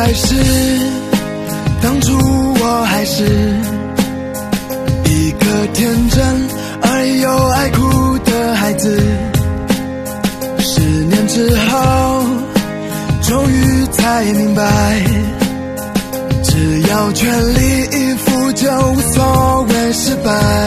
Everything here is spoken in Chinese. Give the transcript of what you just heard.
还是当初我还是一个天真而又爱哭的孩子十年之后终于才明白只要全力以赴就无所谓失败。